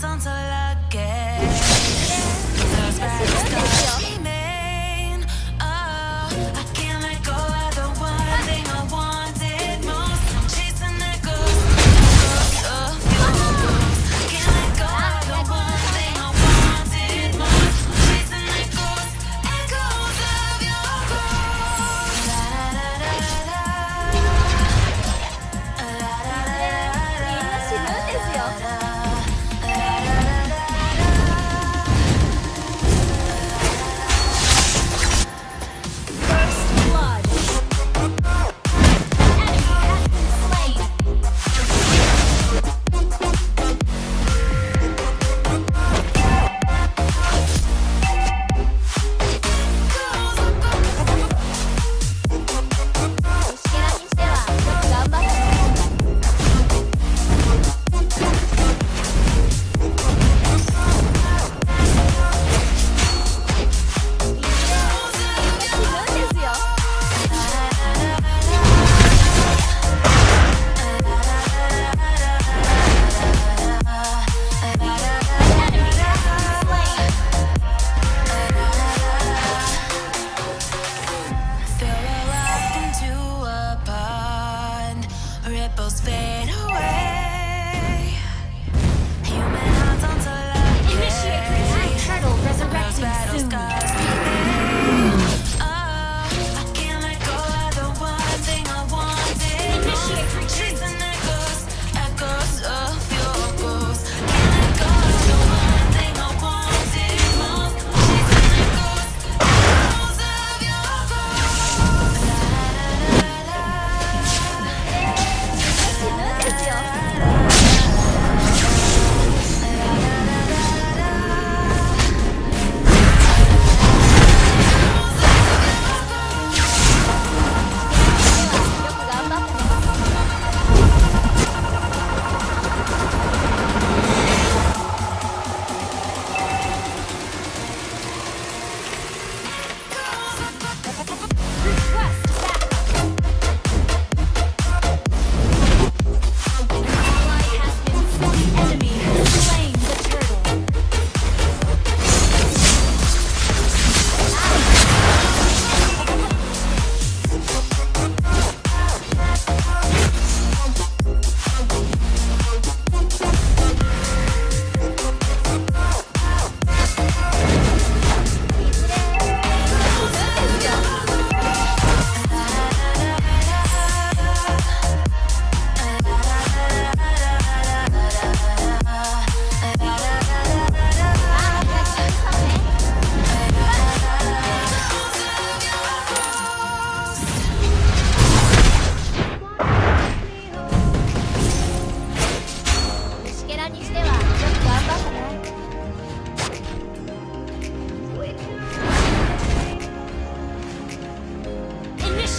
藏在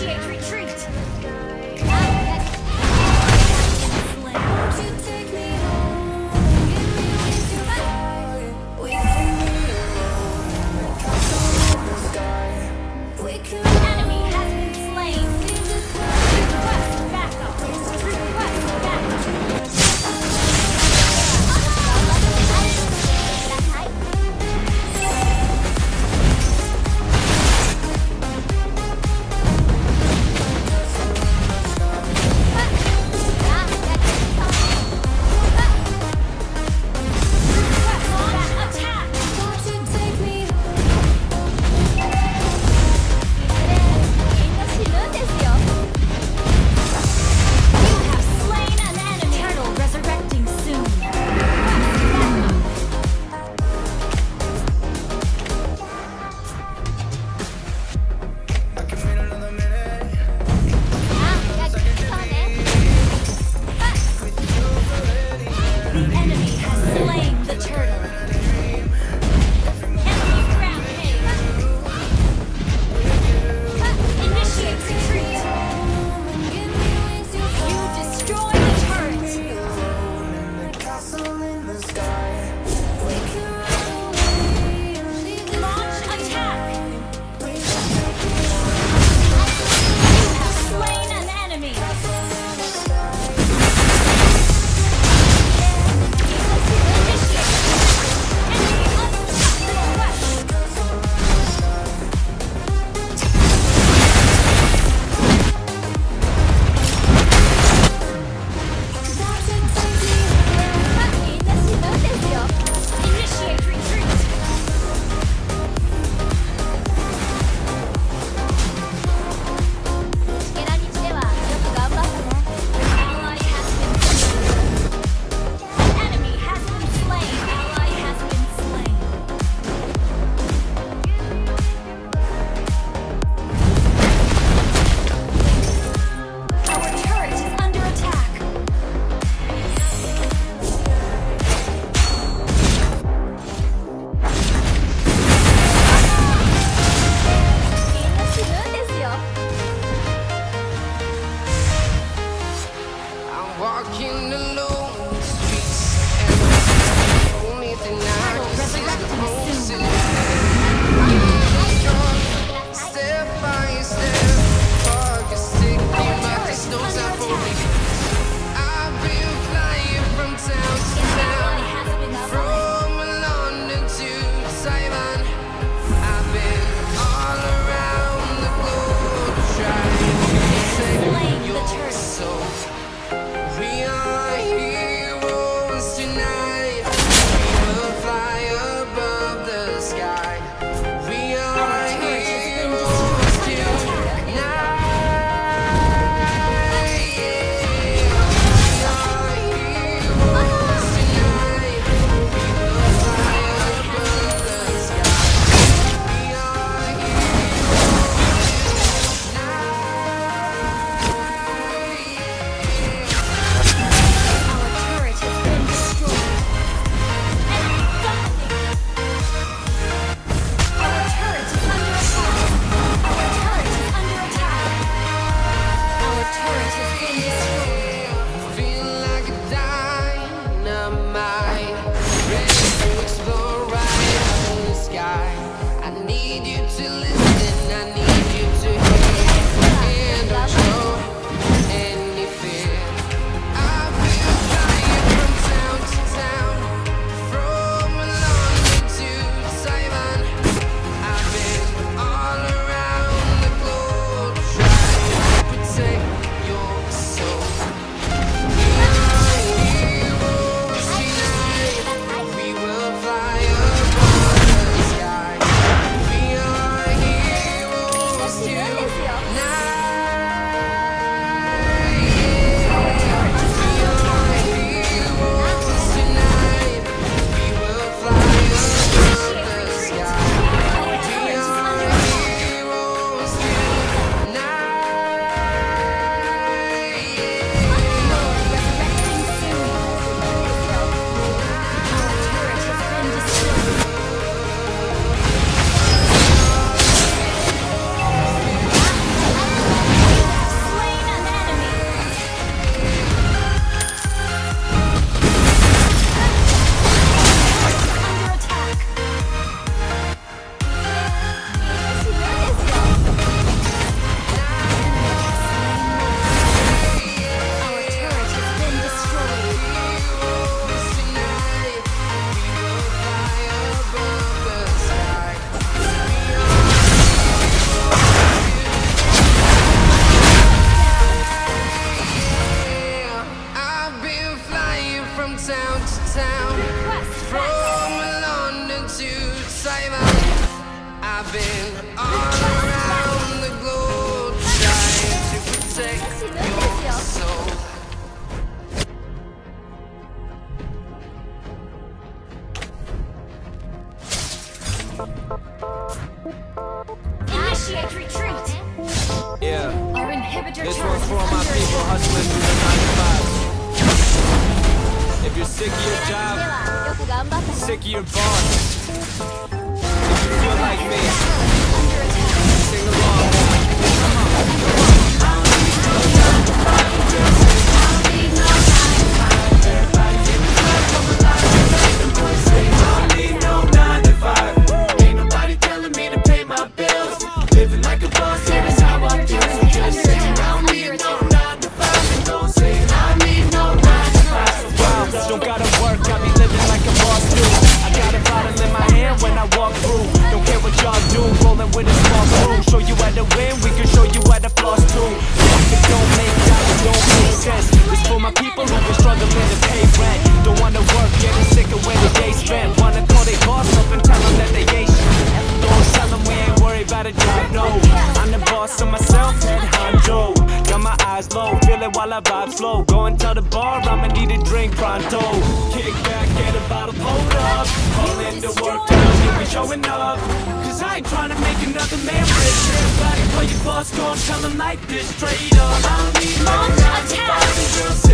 Initiate retreat! town to town, Request. from London to Taiwan. I've been on. Sick of your boss, if you feel like me, sing along. You how to win, we can show you how to floss too. If it don't make dollars, don't make sense. This for my people who been struggling to pay rent. Don't wanna work, getting sick of when the day spent. Wanna call they boss up and tell them that they ain't shit. Don't tell them we ain't worried about a job, no. I'm the boss of myself, head honcho. Got my eyes low, feel it while I vibe slow. Go and tell the bar I'ma need a drink pronto. Kick back, bottle pulled up. Call in to work, me we showing up. Cause I ain't trying to make another man rich. Everybody call your boss, go and tell him like this straight up. I don't need five, girls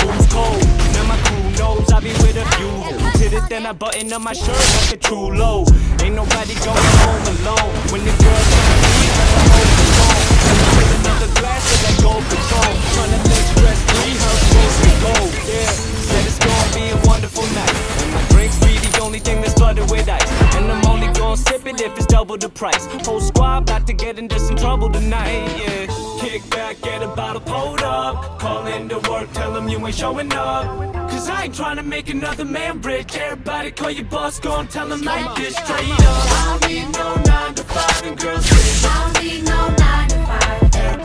booze cold. Now my crew knows I be with a few. Hit it, then I button up my shirt like a true low. Ain't nobody going home alone. When the girls tryna leave, I can hold the phone. Take another glass of that gold patrol. Tryna live stress free, her supposed to go. Yeah, said it's gonna be a wonderful night. And my drinks be the only thing that's flooded with ice. And I'm only gonna sip it if it's double the price. Whole squad about to get into some trouble tonight. Yeah, kick back, get a bottle pulled up. Call into work, tell them you ain't showing up. Cause I ain't trying to make another man rich. Everybody call your boss, go and tell them like on, this straight up. I don't need no 9 to 5 and girls, I don't need no 9 to 5